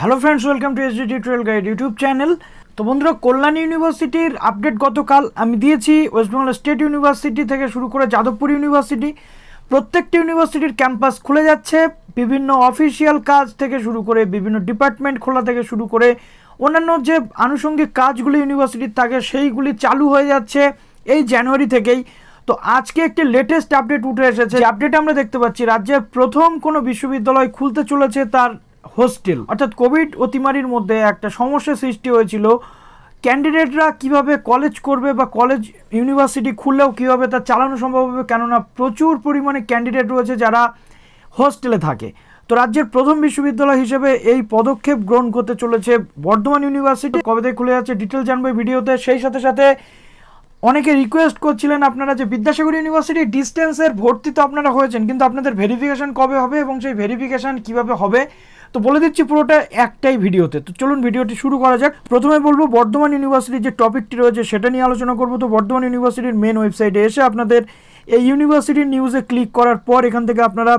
Hello friends welcome to SD tutorial guide YouTube channel তো বন্ধুরা, কল্যাণ ইউনিভার্সিটির আপডেট গতকাল আমি দিয়েছি ওয়েস্ট বেঙ্গল স্টেট ইউনিভার্সিটি থেকে শুরু করে যাদবপুর ইউনিভার্সিটি প্রত্যেকটি ইউনিভার্সিটির ক্যাম্পাস খুলে যাচ্ছে, বিভিন্ন অফিসিয়াল কাজ থেকে শুরু করে বিভিন্ন ডিপার্টমেন্ট খোলা থেকে শুরু করে অন্যান্য যে আনুষঙ্গিক কাজগুলি ইউনিভার্সিটির থাকে, সেইগুলি চালু হয়ে যাচ্ছে এই জানুয়ারি থেকেই। তো আজকে একটি লেটেস্ট আপডেট উঠে এসেছে। আপডেট আমরা দেখতে পাচ্ছি, রাজ্যের প্রথম কোনো বিশ্ববিদ্যালয় খুলতে চলেছে তার হোস্টেল। অর্থাৎ কোভিড অতিমারির মধ্যে একটা সমস্যা সৃষ্টি হয়েছিল। ক্যান্ডিডেটরা কীভাবে কলেজ করবে বা কলেজ ইউনিভার্সিটি খুললেও কীভাবে তা চালানো সম্ভব হবে, কেননা প্রচুর পরিমাণে ক্যান্ডিডেট রয়েছে যারা হোস্টেলে থাকে। তো রাজ্যের প্রথম বিশ্ববিদ্যালয় হিসেবে এই পদক্ষেপ গ্রহণ করতে চলেছে বর্ধমান ইউনিভার্সিটি। কবে থেকে খুলে যাচ্ছে ডিটেল জানবে ভিডিওতে। সেই সাথে সাথে অনেকে রিকোয়েস্ট করছিলেন আপনারা যে বিদ্যাসাগর ইউনিভার্সিটি ডিস্টেন্সের ভর্তি তো আপনারা হয়েছেন, কিন্তু আপনাদের ভেরিফিকেশন কবে হবে এবং সেই ভেরিফিকেশন কীভাবে হবে তো বলে দিচ্ছি পুরোটা একটাই ভিডিওতে। তো চলুন ভিডিওটি শুরু করা যাক। প্রথমে বলব, বর্ধমান ইউনিভার্সিটির যে টপিকটি রয়েছে সেটা নিয়ে আলোচনা করব। তো বর্ধমান ইউনিভার্সিটির মেন ওয়েবসাইটে এসে আপনাদের এই ইউনিভার্সিটির নিউজে ক্লিক করার পর এখান থেকে আপনারা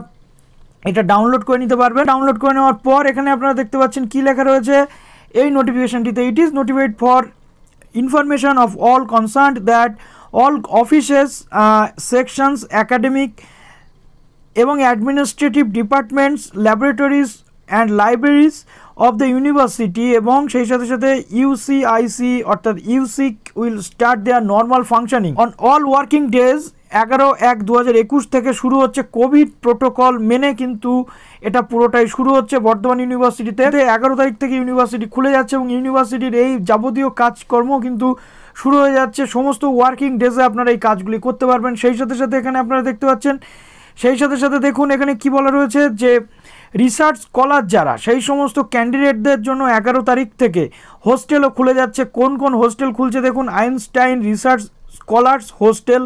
এটা ডাউনলোড করে নিতে পারবেন। ডাউনলোড করে নেওয়ার পর এখানে আপনারা দেখতে পাচ্ছেন কী লেখা রয়েছে। এই নোটিফিকেশনটিতে it is notified for information of all concern that all offices sections, academic এবং administrative departments laboratories and libraries of the university এবং সেই সাথে সাথে ইউসিআইসি অর্থাৎ UCIC will start their normal functioning on all working days এগারো এক দু হাজার একুশ থেকে শুরু হচ্ছে কোভিড প্রোটোকল মেনে কিন্তু এটা পুরোটাই শুরু হচ্ছে বর্ধমান ইউনিভার্সিটিতে। এগারো তারিখ থেকে ইউনিভার্সিটি খুলে যাচ্ছে এবং ইউনিভার্সিটির এই যাবতীয় কাজকর্ম কিন্তু শুরু হয়ে যাচ্ছে। সমস্ত ওয়ার্কিং ডেজে আপনারা এই কাজগুলি করতে পারবেন। সেই সাথে সাথে এখানে আপনারা দেখতে পাচ্ছেন, সেই সাথে সাথে দেখুন এখানে কি বলা রয়েছে যে রিসার্চ স্কলার যারা, সেই সমস্ত ক্যান্ডিডেটদের জন্য এগারো তারিখ থেকে হোস্টেলও খুলে যাচ্ছে। কোন কোন হোস্টেল খুলছে দেখুন, আইনস্টাইন রিসার্চ স্কলার্স হোস্টেল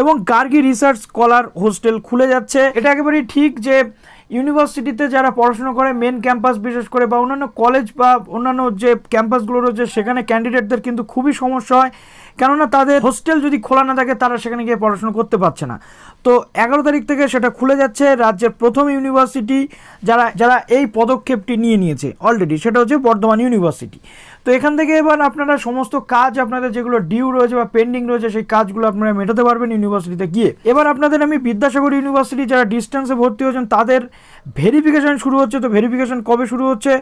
এবং গার্গি রিসার্চ স্কলার হোস্টেল খুলে যাচ্ছে। এটা একেবারেই ঠিক যে ইউনিভার্সিটিতে যারা পড়াশোনা করে, মেন ক্যাম্পাস বিশেষ করে বা অন্যান্য কলেজ বা অন্যান্য যে ক্যাম্পাসগুলো রয়েছে, সেখানে ক্যান্ডিডেটদের কিন্তু খুবই সমস্যা হয়। কেননা তাদের হোস্টেল যদি খোলা না থাকে, তারা সেখানে গিয়ে পড়াশোনা করতে পারছে না। তো এগারো তারিখ থেকে সেটা খুলে যাচ্ছে রাজ্যের প্রথম ইউনিভার্সিটি যারা যারা এই পদক্ষেপটি নিয়ে নিয়েছে অলরেডি সেটা হচ্ছে বর্ধমান ইউনিভার্সিটি। তো এখান থেকে এবার আপনারা সমস্ত কাজ আপনাদের যেগুলো ডিউ রয়েছে বা পেন্ডিং রয়েছে সেই কাজগুলো আপনারা মেটাতে পারবেন ইউনিভার্সিটিতে গিয়ে। এবার আপনাদের আমি বিদ্যাসাগর ইউনিভার্সিটি যারা ডিস্টেন্সে ভর্তি হয়েছেন তাদের ভেরিফিকেশান শুরু হচ্ছে। তো ভেরিফিকেশান কবে শুরু হচ্ছে?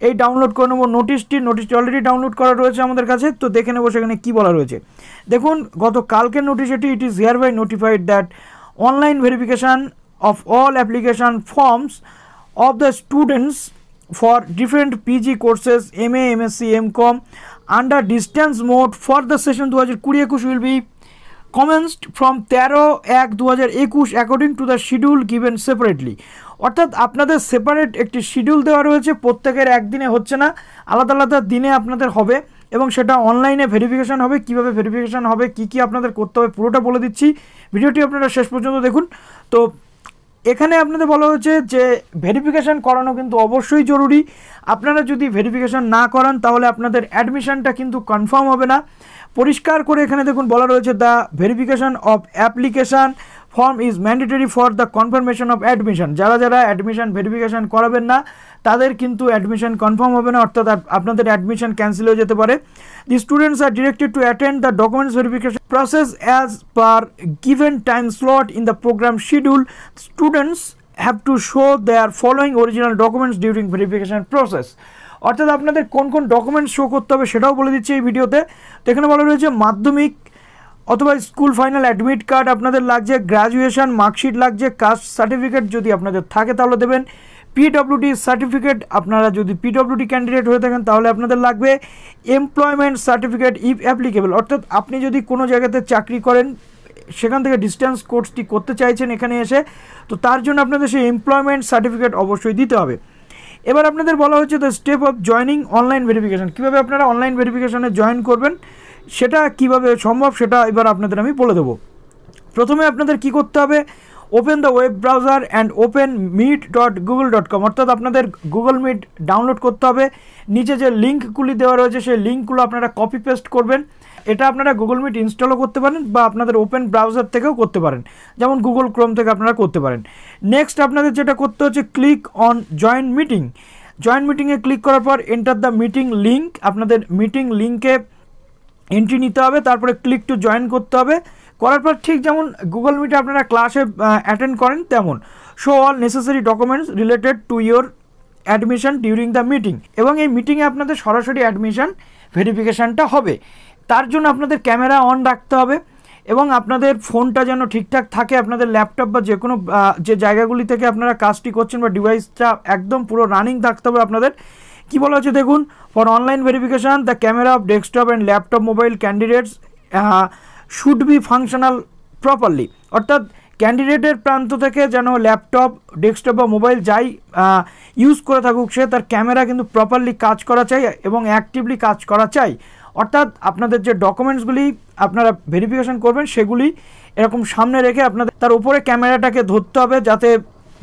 এই ডাউনলোড করে নেব। নোটিশটি নোটিশটি অলরেডি ডাউনলোড করা রয়েছে আমাদের কাছে তো দেখে নেব সেখানে কী বলা রয়েছে। দেখুন গত কালকের নোটিশ এটি it is hereby notified that online verification of all application forms of the students for different PG courses MA, MSc, MCOM under distance mode for the session 2020 will be commenced from 13 এক দু হাজার একুশ according to the schedule given separately অর্থাৎ আপনাদের separate একটি schedule দেওয়া রয়েছে, প্রত্যেকের একদিনে হচ্ছে না, আলাদা আলাদা দিনে আপনাদের হবে এবং সেটা অনলাইনে ভেরিফিকেশান হবে, কীভাবে ভেরিফিকেশান হবে, কি কি আপনাদের করতে হবে, পুরোটা বলে দিচ্ছি। ভিডিওটি আপনারা শেষ পর্যন্ত দেখুন। তো এখানে আপনাদের বলা হয়েছে যে ভেরিফিকেশান করানো কিন্তু অবশ্যই জরুরি। আপনারা যদি ভেরিফিকেশান না করান, তাহলে আপনাদের অ্যাডমিশানটা কিন্তু কনফার্ম হবে না। পরিষ্কার করে এখানে দেখুন বলা রয়েছে the verification of application form is mandatory for the confirmation of admission যারা যারা অ্যাডমিশন ভেরিফিকেশান করাবেন না, তাদের কিন্তু অ্যাডমিশন কনফার্ম হবে না, অর্থাৎ আপনাদের অ্যাডমিশন ক্যান্সেল হয়ে যেতে পারে। The students are directed to attend the documents verification process as per given time slot in the program schedule students have to show their following original documents during verification process অর্থাৎ আপনাদের কোন কোন documents show করতে হবে সেটাও বলে দিচ্ছি এই ভিডিওতে। তো এখানে বলা রয়েছে মাধ্যমিক অথবা স্কুল ফাইনাল অ্যাডমিট কার্ড আপনাদের লাগছে গ্র্যাজুয়েশন মার্কশিট লাগছে, কাস্ট সার্টিফিকেট যদি আপনাদের থাকে তাহলে দেবেন। পিডব্লিউডি সার্টিফিকেট, আপনারা যদি পিডব্লিউডি ক্যান্ডিডেট হয়ে থাকেন তাহলে আপনাদের লাগবে এমপ্লয়মেন্ট সার্টিফিকেট ইফ অ্যাপ্লিকেবল অর্থাৎ আপনি যদি কোনো জায়গাতে চাকরি করেন, সেখান থেকে ডিস্টেন্স কোর্সটি করতে চাইছেন এখানে এসে, তো তার জন্য আপনাদের সেই এমপ্লয়মেন্ট সার্টিফিকেট অবশ্যই দিতে হবে। এবার আপনাদের বলা হচ্ছে the step of joining online verification কীভাবে আপনারা অনলাইন ভেরিফিকেশানে জয়েন করবেন? সেটা কীভাবে সম্ভব সেটা এবার আপনাদের আমি বলে দেবো। প্রথমে আপনাদের কি করতে হবে? Open the web browser and open meet dot Google dot com অর্থাৎ আপনাদের গুগল মিট ডাউনলোড করতে হবে। নিচে যে লিঙ্কগুলি দেওয়া রয়েছে, সেই লিঙ্কগুলো আপনারা কপি পেস্ট করবেন। এটা আপনারা গুগল মিট ইনস্টলও করতে পারেন বা আপনাদের ওপেন ব্রাউজার থেকেও করতে পারেন। যেমন গুগল ক্রোম থেকে আপনারা করতে পারেন। নেক্সট আপনাদের যেটা করতে হচ্ছে click on joint meeting joint মিটিংয়ে ক্লিক করার পর এন্টার দ্য মিটিং লিঙ্ক আপনাদের মিটিং লিঙ্কে এন্ট্রি নিতে হবে, তারপরে ক্লিক টু জয়েন করতে হবে। করার পর ঠিক যেমন গুগল মিটে আপনারা ক্লাসে অ্যাটেন্ড করেন তেমন। Show all necessary documents related to your admission during the meeting এবং এই মিটিংয়ে আপনাদের সরাসরি অ্যাডমিশন ভেরিফিকেশানটা হবে। তার জন্য আপনাদের ক্যামেরা অন রাখতে হবে। এবং আপনাদের ফোনটা যেন ঠিকঠাক থাকে, আপনাদের ল্যাপটপ বা যে কোনো যে জায়গাগুলি থেকে আপনারা কাজটি করছেন বা ডিভাইসটা একদম পুরো রানিং থাকতে হবে আপনাদের। কি বলা হচ্ছে দেখুন? For online verification the camera of desktop and laptop mobile candidates should be functional properly অর্থাৎ ক্যান্ডিডেটের প্রান্ত থেকে যেন ল্যাপটপ ডেস্কটপ বা মোবাইল যাই ইউজ করে থাকুক সে, তার ক্যামেরা কিন্তু প্রপারলি কাজ করা চাই এবং অ্যাক্টিভলি কাজ করা চাই। অর্থাৎ আপনাদের যে ডকুমেন্টসগুলি আপনারা ভেরিফিকেশন করবেন, সেগুলি এরকম সামনে রেখে আপনাদের তার উপরে ক্যামেরাটাকে ধরতে হবে, যাতে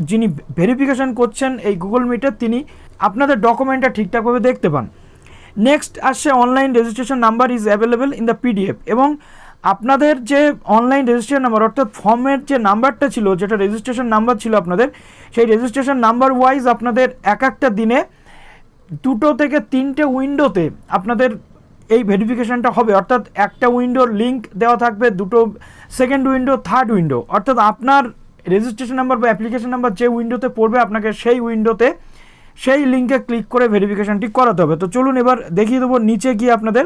যিনি ভেরিফিকেশন করছেন এই গুগল মিটের তিনি আপনাদের ডকুমেন্টটা ঠিকঠাকভাবে দেখতে পান। নেক্সট আসছে online registration number is available in the PDF এবং আপনাদের যে অনলাইন রেজিস্ট্রেশন নাম্বার অর্থাৎ ফর্মের যে নাম্বারটা ছিল, যেটা রেজিস্ট্রেশন নাম্বার ছিল আপনাদের, সেই রেজিস্ট্রেশন নাম্বার ওয়াইজ আপনাদের এক একটা দিনে দুটো থেকে তিনটে উইন্ডোতে আপনাদের এই ভেরিফিকেশানটা হবে। অর্থাৎ একটা উইন্ডোর লিঙ্ক দেওয়া থাকবে, দুটো সেকেন্ড উইন্ডো থার্ড উইন্ডো অর্থাৎ আপনার রেজিস্ট্রেশন নাম্বার বা অ্যাপ্লিকেশন নাম্বার যে উইন্ডোতে পড়বে, আপনাকে সেই উইন্ডোতে সেই লিঙ্কে ক্লিক করে ভেরিফিকেশানটি করাতে হবে। তো চলুন এবার দেখিয়ে দেবো নিচে গিয়ে আপনাদের।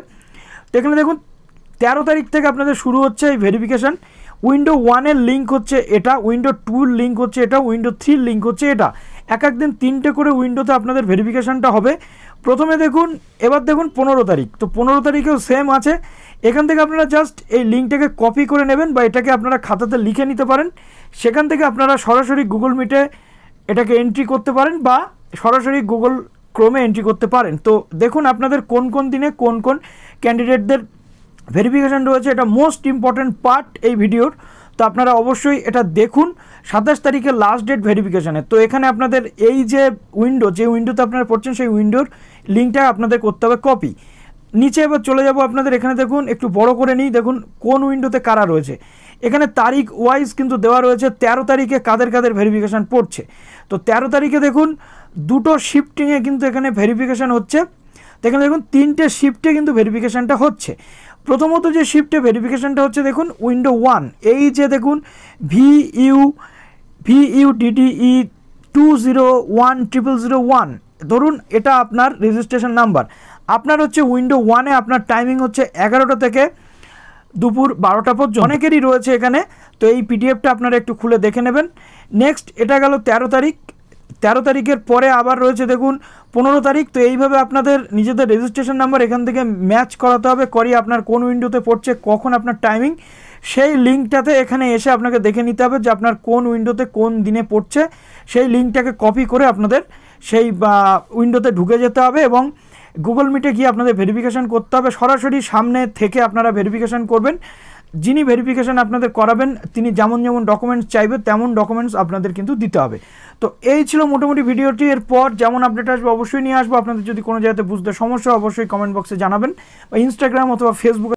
তো এখানে দেখুন, তেরো তারিখ থেকে আপনাদের শুরু হচ্ছে এই ভেরিফিকেশান উইন্ডো ওয়ানের লিঙ্ক হচ্ছে এটা উইন্ডো টুর লিঙ্ক হচ্ছে এটা উইন্ডো থ্রির লিঙ্ক হচ্ছে এটা। এক একদিন তিনটে করে উইন্ডোতে আপনাদের ভেরিফিকেশানটা হবে। প্রথমে দেখুন, এবার দেখুন পনেরো তারিখ। তো পনেরো তারিখেও সেম আছে। এখান থেকে আপনারা জাস্ট এই লিঙ্কটাকে কপি করে নেবেন বা এটাকে আপনারা খাতাতে লিখে নিতে পারেন। সেখান থেকে আপনারা সরাসরি গুগল মিটে এটাকে এন্ট্রি করতে পারেন বা সরাসরি গুগল ক্রোমে এন্ট্রি করতে পারেন। তো দেখুন আপনাদের কোন কোন দিনে কোন কোন ক্যান্ডিডেটদের ভেরিফিকেশান রয়েছে। এটা মোস্ট ইম্পর্ট্যান্ট পার্ট এই ভিডিওর তো আপনারা অবশ্যই এটা দেখুন সাতাশ তারিখে লাস্ট ডেট ভেরিফিকেশানে তো এখানে আপনাদের এই যে উইন্ডো যে উইন্ডোতে আপনারা পড়ছেন, সেই উইন্ডোর লিঙ্কটা আপনাদের করতে হবে কপি নিচে এবার চলে যাব আপনাদের এখানে দেখুন, একটু বড় করে নিই। দেখুন কোন উইন্ডোতে কারা রয়েছে। এখানে তারিখ ওয়াইজ কিন্তু দেওয়া রয়েছে, তেরো তারিখে কাদের কাদের ভেরিফিকেশান পড়ছে। তো তেরো তারিখে দেখুন, দুটো শিফটিংয়ে কিন্তু এখানে ভেরিফিকেশান হচ্ছে। এখানে দেখুন, তিনটে শিফটে কিন্তু ভেরিফিকেশানটা হচ্ছে। প্রথমত যে শিফটে ভেরিফিকেশানটা হচ্ছে, দেখুন উইন্ডো ওয়ান এই যে দেখুন V U V U DDE two zero one triple zero one ধরুন, এটা আপনার রেজিস্ট্রেশন নাম্বার আপনার হচ্ছে উইন্ডো ওয়ানে আপনার টাইমিং হচ্ছে এগারোটা থেকে দুপুর বারোটা পর্যন্ত। অনেকেরই রয়েছে এখানে, তো এই পিডিএফটা আপনারা একটু খুলে দেখে নেবেন। নেক্সট এটা গেল তেরো তারিখ। তেরো তারিখের পরে আবার রয়েছে দেখুন, পনেরো তারিখ। তো এইভাবে আপনাদের নিজেদের রেজিস্ট্রেশন নাম্বার এখান থেকে ম্যাচ করাতে হবে। করি আপনার কোন উইন্ডোতে পড়ছে, কখন আপনার টাইমিং সেই লিঙ্কটাতে এখানে এসে আপনাকে দেখে নিতে হবে যে আপনার কোন উইন্ডোতে কোন দিনে পড়ছে। সেই লিঙ্কটাকে কপি করে আপনাদের সেই উইন্ডোতে ঢুকে যেতে হবে এবং গুগল মিটে গিয়ে আপনাদের ভেরিফিকেশান করতে হবে। সরাসরি সামনে থেকে আপনারা ভেরিফিকেশান করবেন। যিনি ভেরিফিকেশান আপনাদের করাবেন, তিনি যেমন যেমন ডকুমেন্টস চাইবে, তেমন ডকুমেন্টস আপনাদের কিন্তু দিতে হবে। তো এই ছিল মোটামুটি ভিডিওটি। এরপর যেমন আপডেট আসবে, অবশ্যই নিয়ে আসব। আপনাদের যদি কোনো জায়গাতে বুঝতে সমস্যা অবশ্যই কমেন্ট বক্সে জানাবেন। বা ইনস্টাগ্রাম অথবা ফেসবুকে